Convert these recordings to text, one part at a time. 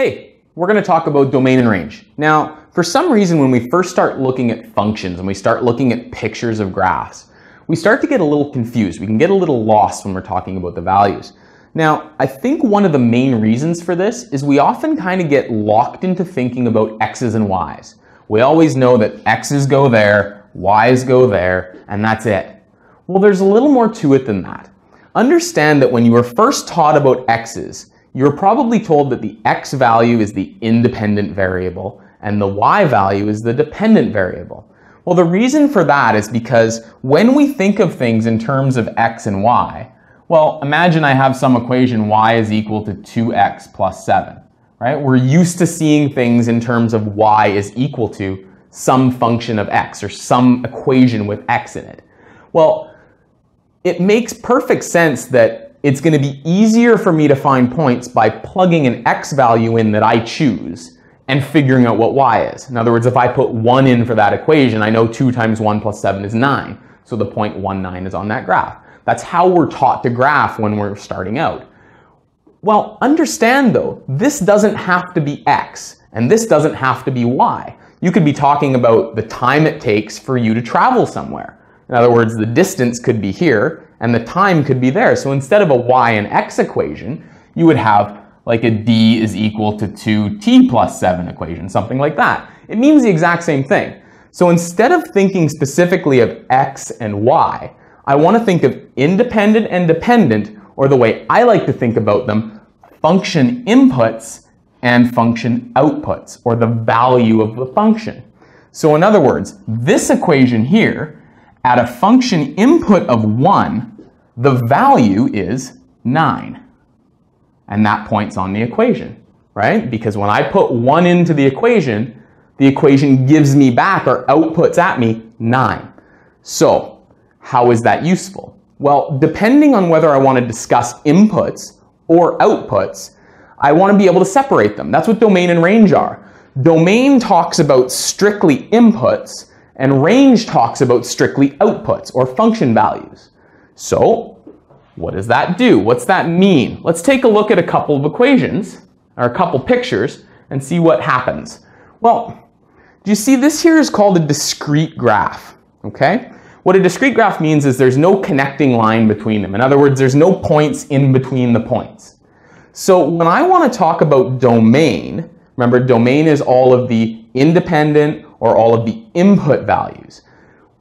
Hey, we're going to talk about domain and range. Now, for some reason, when we first start looking at functions and we start looking at pictures of graphs, we start to get a little confused. We can get a little lost when we're talking about the values. Now, I think one of the main reasons for this is we often kind of get locked into thinking about x's and y's. We always know that x's go there, y's go there, and that's it. Well, there's a little more to it than that. Understand that when you were first taught about x's, you were probably told that the x value is the independent variable and the y value is the dependent variable. Well, the reason for that is because when we think of things in terms of x and y, well, imagine I have some equation y is equal to 2x plus 7, right? We're used to seeing things in terms of y is equal to some function of x or some equation with x in it. Well, it makes perfect sense that it's going to be easier for me to find points by plugging an x value in that I choose and figuring out what y is. In other words, if I put 1 in for that equation, I know 2 times 1 plus 7 is 9. So the point 1, 9 is on that graph. That's how we're taught to graph when we're starting out. Well, understand though, this doesn't have to be x, and this doesn't have to be y. You could be talking about the time it takes for you to travel somewhere. In other words, the distance could be here and the time could be there. So instead of a y and x equation, you would have like a d is equal to 2t plus 7 equation, something like that. It means the exact same thing. So instead of thinking specifically of x and y, I want to think of independent and dependent, or the way I like to think about them, function inputs and function outputs, or the value of the function. So in other words, this equation here at a function input of 1, the value is 9. And that points on the equation, right? Because when I put 1 into the equation, the equation gives me back or outputs at me 9. So, how is that useful? Well, depending on whether I want to discuss inputs or outputs, I want to be able to separate them. That's what domain and range are. Domain talks about strictly inputs, and range talks about strictly outputs or function values. So what does that do? What's that mean? Let's take a look at a couple of equations or a couple pictures and see what happens. Well, do you see this here is called a discrete graph, okay? What a discrete graph means is there's no connecting line between them. In other words, there's no points in between the points. So when I want to talk about domain, remember domain is all of the independent or all of the input values.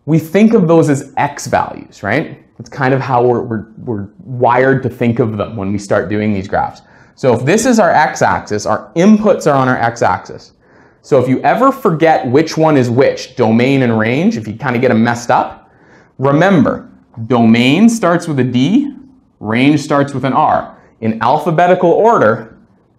We think of those as x values, right? It's kind of how we're, we're, we're wired to think of them when we start doing these graphs. So if this is our x-axis, our inputs are on our x-axis. So if you ever forget which one is which, domain and range, if you kind of get them messed up, remember, domain starts with a D, range starts with an R. In alphabetical order,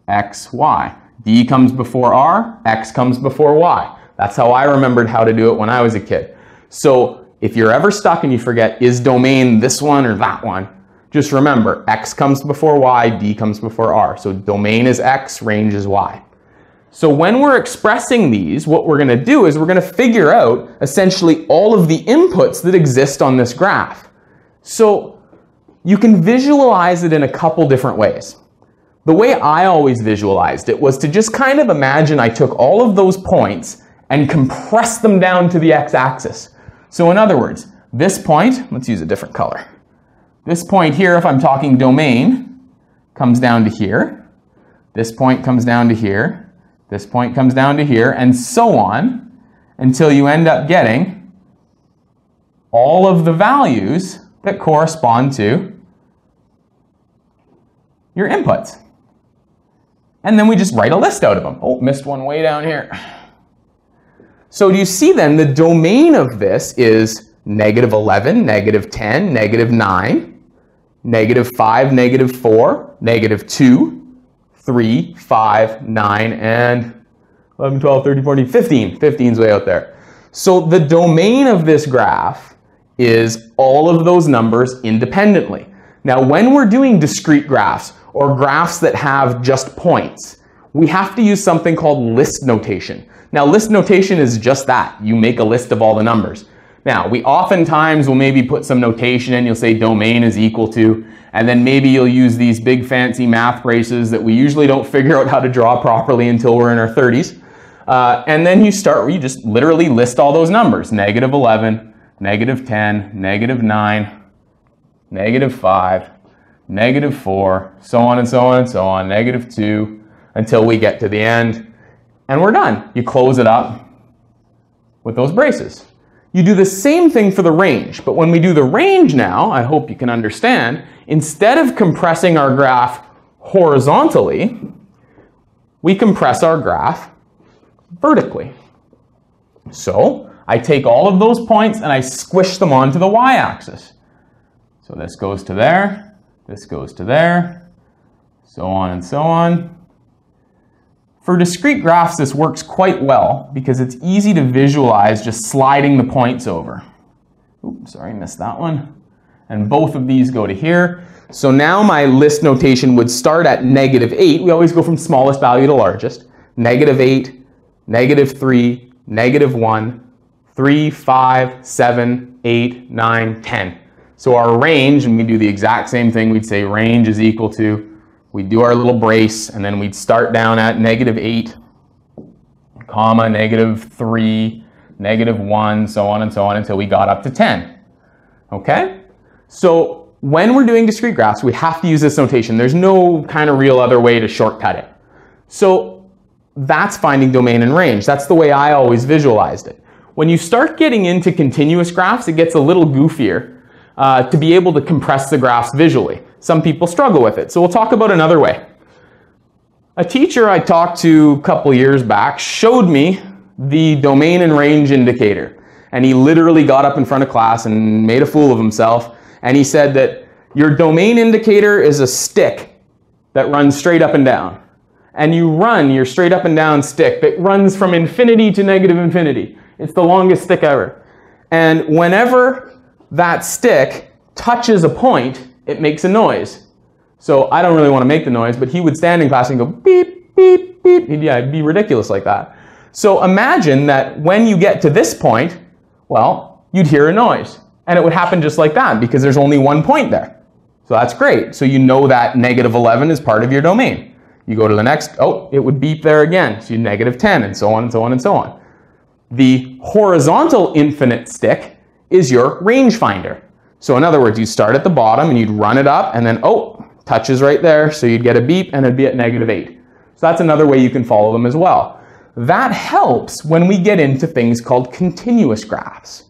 X, Y. D comes before R, X comes before Y. That's how I remembered how to do it when I was a kid. So if you're ever stuck and you forget, is domain this one or that one? Just remember, X comes before Y, D comes before R. So domain is X, range is Y. So when we're expressing these, what we're going to do is we're going to figure out essentially all of the inputs that exist on this graph. So you can visualize it in a couple different ways. The way I always visualized it was to just kind of imagine I took all of those points and compress them down to the x-axis. So in other words, this point, let's use a different color. This point here, if I'm talking domain, comes down to here. This point comes down to here. This point comes down to here, and so on, until you end up getting all of the values that correspond to your inputs. And then we just write a list out of them. Oh, missed one way down here. So do you see then the domain of this is negative 11, negative 10, negative 9, negative 5, negative 4, negative 2, 3, 5, 9, and 11, 12, 13, 14, 15. 15 is way out there. So the domain of this graph is all of those numbers independently. Now when we're doing discrete graphs or graphs that have just points, we have to use something called list notation. Now list notation is just that. You make a list of all the numbers. Now, we oftentimes will maybe put some notation in. You'll say domain is equal to, and then maybe you'll use these big fancy math braces that we usually don't figure out how to draw properly until we're in our 30s. Uh, and then you start, you just literally list all those numbers. Negative 11, negative 10, negative 9, negative 5, negative 4, so on and so on and so on, negative 2, until we get to the end. And we're done. You close it up with those braces. You do the same thing for the range, but when we do the range now, I hope you can understand, instead of compressing our graph horizontally, we compress our graph vertically. So I take all of those points and I squish them onto the y-axis. So this goes to there, this goes to there, so on and so on. For discrete graphs, this works quite well because it's easy to visualize just sliding the points over. Oops, sorry, missed that one. And both of these go to here. So now my list notation would start at negative 8. We always go from smallest value to largest. Negative 8, negative 3, negative 1, 3, 5, 7, 8, 9, 10. So our range, and we do the exact same thing, we'd say range is equal to, we'd do our little brace, and then we'd start down at negative 8, comma, negative 3, negative 1, so on and so on until we got up to 10. Okay? So when we're doing discrete graphs, we have to use this notation. There's no kind of real other way to shortcut it. So that's finding domain and range. That's the way I always visualized it. When you start getting into continuous graphs, it gets a little goofier uh, to be able to compress the graphs visually. Some people struggle with it, so we'll talk about another way. A teacher I talked to a couple years back showed me the domain and range indicator. And he literally got up in front of class and made a fool of himself. And he said that your domain indicator is a stick that runs straight up and down. And you run your straight up and down stick that runs from infinity to negative infinity. It's the longest stick ever. And whenever that stick touches a point, it makes a noise. So I don't really want to make the noise, but he would stand in class and go beep, beep, beep. He'd, yeah, be ridiculous like that. So imagine that when you get to this point, well, you'd hear a noise. And it would happen just like that because there's only one point there. So that's great. So you know that negative 11 is part of your domain. You go to the next, oh, it would beep there again. So you negative 10 and so on and so on and so on. The horizontal infinite stick is your rangefinder. So in other words, you start at the bottom and you'd run it up and then, oh, touches right there. So you'd get a beep and it'd be at negative eight. So that's another way you can follow them as well. That helps when we get into things called continuous graphs.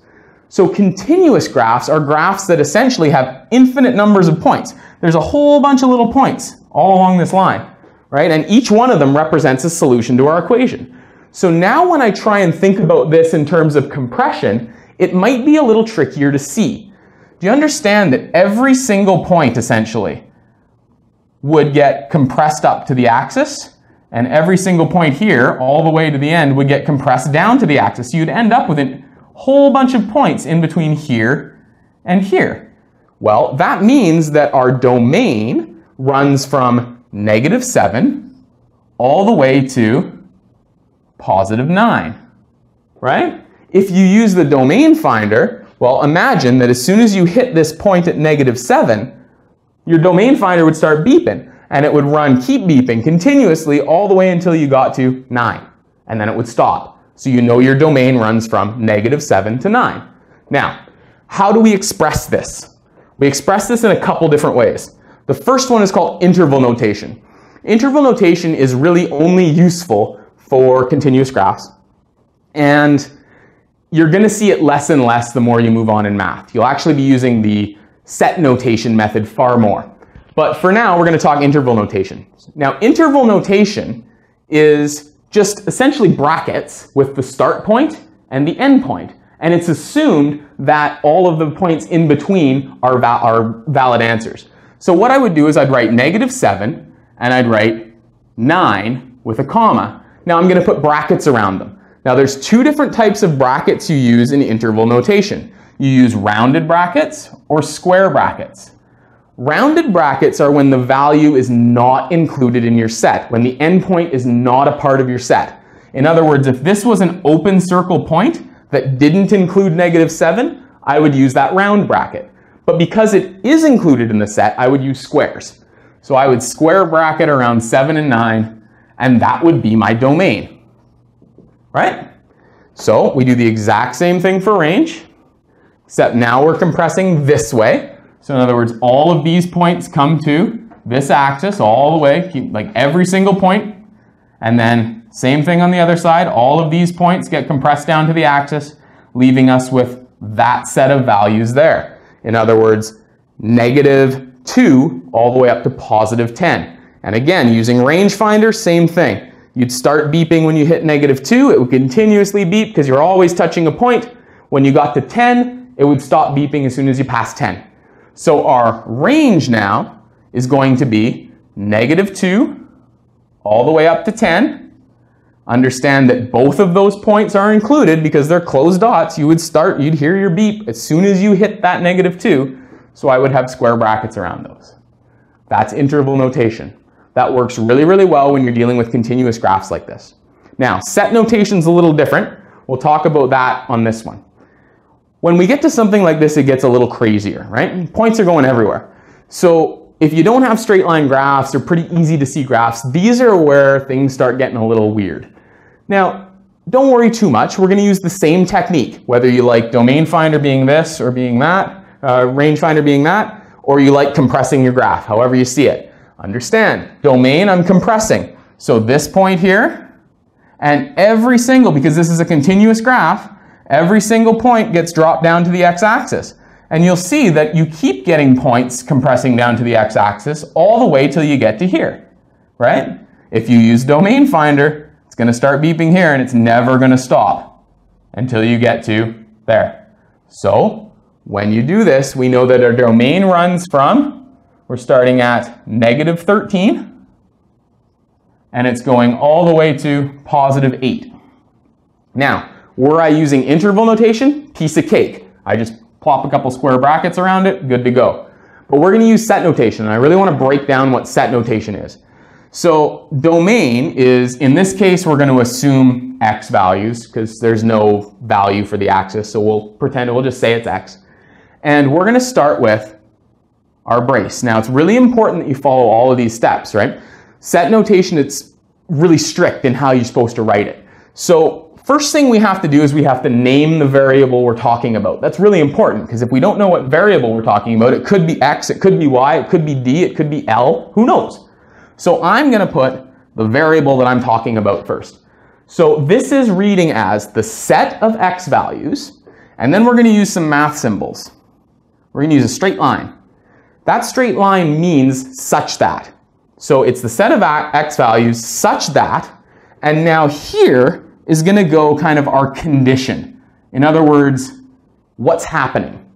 So continuous graphs are graphs that essentially have infinite numbers of points. There's a whole bunch of little points all along this line, right? And each one of them represents a solution to our equation. So now when I try and think about this in terms of compression, it might be a little trickier to see. Do you understand that every single point essentially would get compressed up to the axis and every single point here all the way to the end would get compressed down to the axis. You'd end up with a whole bunch of points in between here and here. Well, that means that our domain runs from negative 7 all the way to positive 9, right? If you use the domain finder, well, imagine that as soon as you hit this point at negative 7, your domain finder would start beeping, and it would run, keep beeping continuously all the way until you got to 9, and then it would stop. So you know your domain runs from negative 7 to 9. Now, how do we express this? We express this in a couple different ways. The first one is called interval notation. Interval notation is really only useful for continuous graphs. And you're going to see it less and less the more you move on in math. You'll actually be using the set notation method far more. But for now, we're going to talk interval notation. Now, interval notation is just essentially brackets with the start point and the end point. And it's assumed that all of the points in between are, are valid answers. So what I would do is I'd write negative 7 and I'd write 9 with a comma. Now I'm going to put brackets around them. Now there's two different types of brackets you use in interval notation. You use rounded brackets or square brackets. Rounded brackets are when the value is not included in your set, when the endpoint is not a part of your set. In other words, if this was an open circle point, that didn't include negative 7, I would use that round bracket. But because it is included in the set, I would use squares. So I would square bracket around 7 and 9, and that would be my domain. Right? So we do the exact same thing for range, except now we're compressing this way. So in other words, all of these points come to this axis all the way, keep, like every single point, and then same thing on the other side. All of these points get compressed down to the axis, leaving us with that set of values there. In other words, negative 2 all the way up to positive 10. And again, using rangefinder, same thing. You'd start beeping when you hit negative 2. It would continuously beep because you're always touching a point. When you got to 10, it would stop beeping as soon as you passed 10. So our range now is going to be negative 2 all the way up to 10. Understand that both of those points are included because they're closed dots. You would start, you'd hear your beep as soon as you hit that negative 2. So I would have square brackets around those. That's interval notation. That works really, really well when you're dealing with continuous graphs like this. Now, set notation's a little different. We'll talk about that on this one. When we get to something like this, it gets a little crazier, right? Points are going everywhere. So if you don't have straight line graphs or pretty easy to see graphs, these are where things start getting a little weird. Now, don't worry too much. We're going to use the same technique, whether you like domain finder being this or being that, uh, rangefinder being that, or you like compressing your graph, however you see it. Understand, domain, I'm compressing. So this point here, and every single, because this is a continuous graph, every single point gets dropped down to the x-axis. And you'll see that you keep getting points compressing down to the x-axis all the way till you get to here, right? If you use domain finder, it's going to start beeping here and it's never going to stop until you get to there. So when you do this, we know that our domain runs from, we're starting at negative 13, and it's going all the way to positive 8. Now, were I using interval notation? Piece of cake. I just plop a couple square brackets around it, good to go. But we're going to use set notation, and I really want to break down what set notation is. So domain is, in this case, we're going to assume x values because there's no value for the axis. So we'll pretend, we'll just say it's x. And we're going to start with our brace. Now, it's really important that you follow all of these steps, right? Set notation, it's really strict in how you're supposed to write it. So first thing we have to do is we have to name the variable we're talking about. That's really important because if we don't know what variable we're talking about, it could be x, it could be y, it could be d, it could be l, who knows? So I'm going to put the variable that I'm talking about first. So this is reading as the set of x values, and then we're going to use some math symbols. We're going to use a straight line. That straight line means such that. So it's the set of x values such that, and now here is going to go kind of our condition. In other words, what's happening?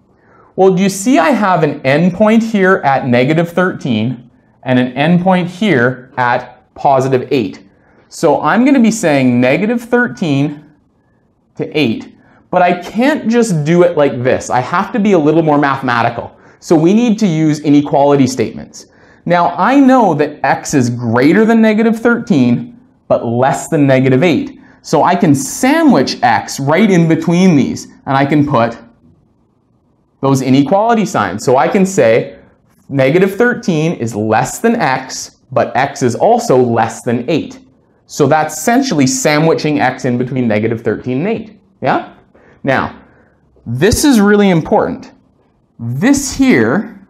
Well, do you see I have an endpoint here at negative 13 and an endpoint here at positive 8. So I'm going to be saying negative 13 to 8 but I can't just do it like this. I have to be a little more mathematical. So we need to use inequality statements. Now I know that x is greater than negative 13, but less than negative 8. So I can sandwich x right in between these, and I can put those inequality signs. So I can say negative 13 is less than x, but x is also less than 8. So that's essentially sandwiching x in between negative 13 and 8. Yeah? Now, this is really important. This here,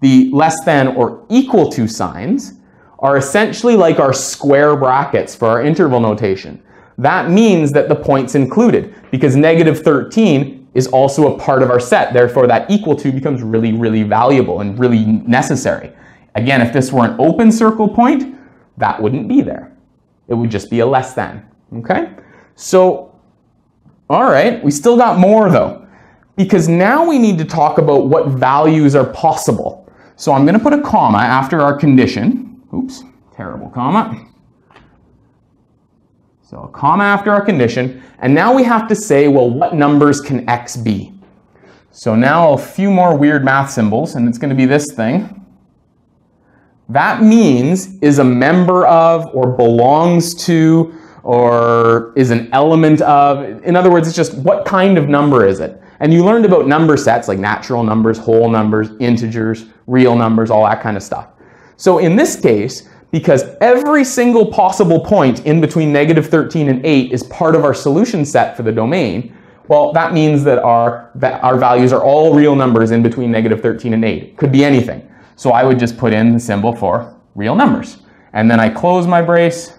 the less than or equal to signs, are essentially like our square brackets for our interval notation. That means that the point's included because negative 13 is also a part of our set. Therefore, that equal to becomes really, really valuable and really necessary. Again, if this were an open circle point, that wouldn't be there. It would just be a less than, okay? So all right, we still got more though, because now we need to talk about what values are possible. So I'm going to put a comma after our condition. Oops, terrible comma. So a comma after our condition, and now we have to say, well, what numbers can x be? So now a few more weird math symbols, and it's going to be this thing. That means is a member of or belongs to or is an element of. In other words, it's just what kind of number is it? And you learned about number sets like natural numbers, whole numbers, integers, real numbers, all that kind of stuff. So in this case, because every single possible point in between negative 13 and 8 is part of our solution set for the domain, well, that means that our, that our values are all real numbers in between negative 13 and 8. Could be anything. So I would just put in the symbol for real numbers. And then I close my brace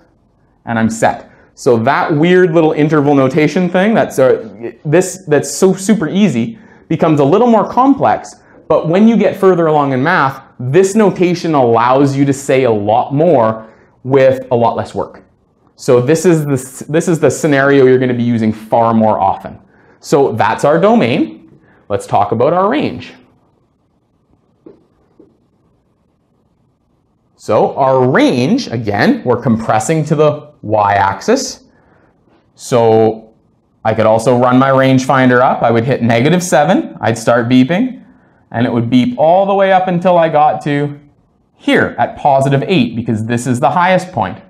and I'm set. So that weird little interval notation thing, that's, uh, this, that's so super easy, becomes a little more complex. But when you get further along in math, this notation allows you to say a lot more with a lot less work. So this is the, this is the scenario you're going to be using far more often. So that's our domain. Let's talk about our range. So our range, again, we're compressing to the y-axis. So I could also run my rangefinder up. I would hit negative 7. I'd start beeping and it would beep all the way up until I got to here at positive 8 because this is the highest point,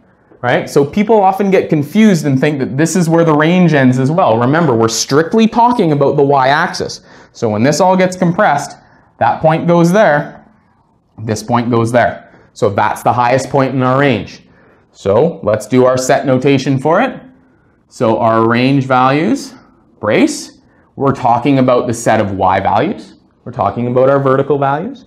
right? So people often get confused and think that this is where the range ends as well. Remember, we're strictly talking about the y-axis. So when this all gets compressed, that point goes there, this point goes there. So that's the highest point in our range. So let's do our set notation for it. So our range values, brace, we're talking about the set of y values. We're talking about our vertical values.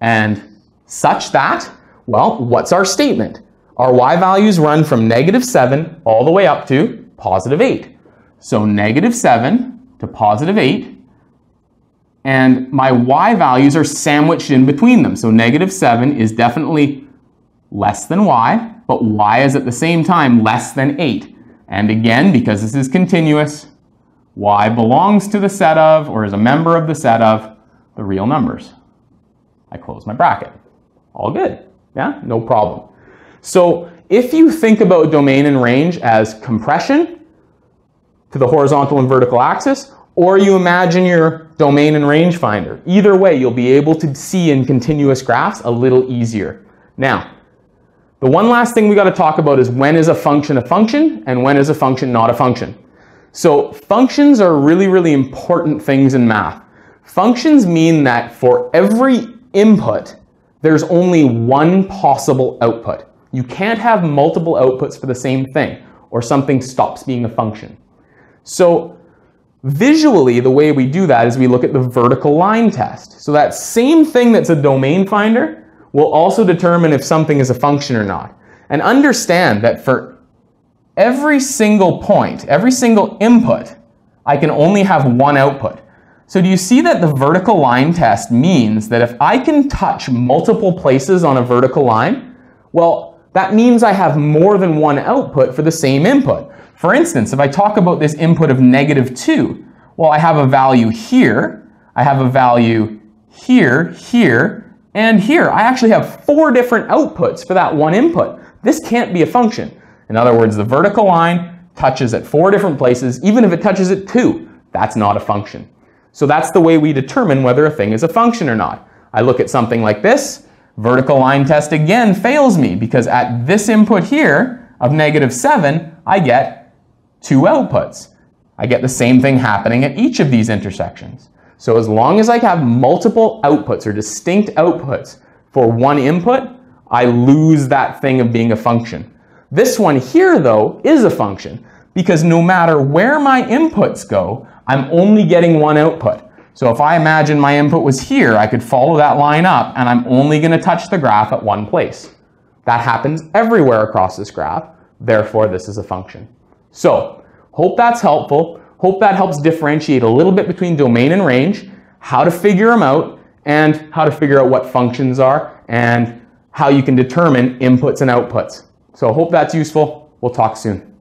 And such that, well, what's our statement? Our y values run from negative 7 all the way up to positive 8. So negative 7 to positive 8. And my y values are sandwiched in between them. So negative 7 is definitely less than y, but y is at the same time less than 8. And again, because this is continuous, y belongs to the set of, or is a member of the set of, the real numbers. I close my bracket. All good. Yeah, no problem. So if you think about domain and range as compression to the horizontal and vertical axis, or you imagine your domain and range finder, either way, you'll be able to see in continuous graphs a little easier. Now, the one last thing we got to talk about is when is a function a function and when is a function not a function. So functions are really, really important things in math. Functions mean that for every input, there's only one possible output. You can't have multiple outputs for the same thing, or something stops being a function. So visually, the way we do that is we look at the vertical line test. So that same thing that's a domain finder will also determine if something is a function or not. And understand that for every single point, every single input, I can only have one output. So do you see that the vertical line test means that if I can touch multiple places on a vertical line, well, that means I have more than one output for the same input. For instance, if I talk about this input of negative 2, well, I have a value here, I have a value here, here, and here. I actually have four different outputs for that one input. This can't be a function. In other words, the vertical line touches at four different places, even if it touches at two. That's not a function. So that's the way we determine whether a thing is a function or not. I look at something like this, vertical line test again fails me because at this input here of negative 7, I get two outputs. I get the same thing happening at each of these intersections. So as long as I have multiple outputs or distinct outputs for one input, I lose that thing of being a function. This one here, though, is a function because no matter where my inputs go, I'm only getting one output. So if I imagine my input was here, I could follow that line up and I'm only going to touch the graph at one place. That happens everywhere across this graph. Therefore, this is a function. So hope that's helpful. Hope that helps differentiate a little bit between domain and range, how to figure them out, and how to figure out what functions are, and how you can determine inputs and outputs. So hope that's useful. We'll talk soon.